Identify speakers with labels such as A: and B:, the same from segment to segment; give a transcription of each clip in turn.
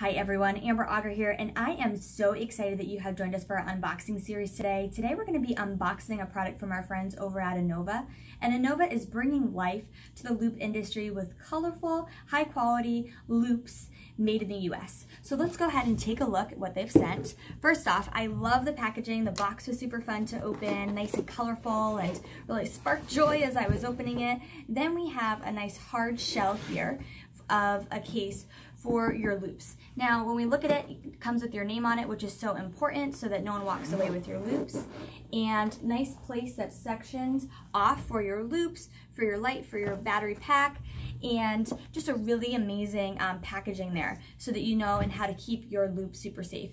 A: Hi everyone, Amber Auger here, and I am so excited that you have joined us for our unboxing series today. Today we're going to be unboxing a product from our friends over at Enova, and Enova is bringing life to the loupe industry with colorful, high quality loupes made in the US. So let's go ahead and take a look at what they've sent. First off, I love the packaging. The box was super fun to open, nice and colorful, and really sparked joy as I was opening it. Then we have a nice hard shell here of a case for your loupes. Now, when we look at it, it comes with your name on it, which is so important so that no one walks away with your loupes. And nice place that's sectioned off for your loupes, for your light, for your battery pack, and just a really amazing um, packaging there so that you know and how to keep your loupe super safe.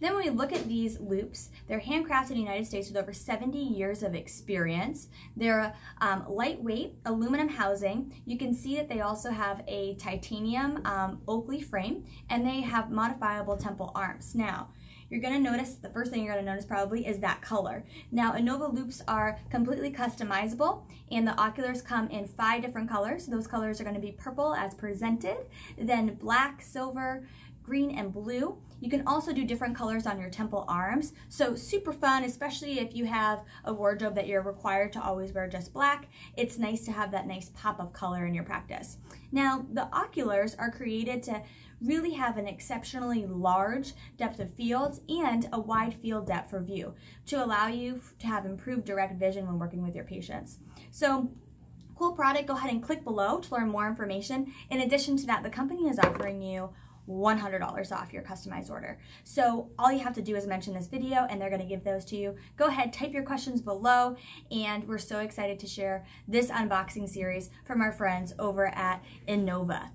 A: Then when we look at these loupes, they're handcrafted in the United States with over 70 years of experience. They're um, lightweight aluminum housing. You can see that they also have a titanium um, Oakley frame and they have modifiable temple arms. Now, you're going to notice, the first thing you're going to notice probably is that color. Now, Enova loupes are completely customizable and the oculars come in five different colors. Those colors are going to be purple as presented, then black, silver, green, and blue. You can also do different colors on your temple arms. So super fun, especially if you have a wardrobe that you're required to always wear just black. It's nice to have that nice pop of color in your practice. Now, the oculars are created to really have an exceptionally large depth of field and a wide field depth for view to allow you to have improved direct vision when working with your patients. So cool product, go ahead and click below to learn more information. In addition to that, the company is offering you $100 off your customized order. So all you have to do is mention this video and they're gonna give those to you. Go ahead, type your questions below and we're so excited to share this unboxing series from our friends over at Enova.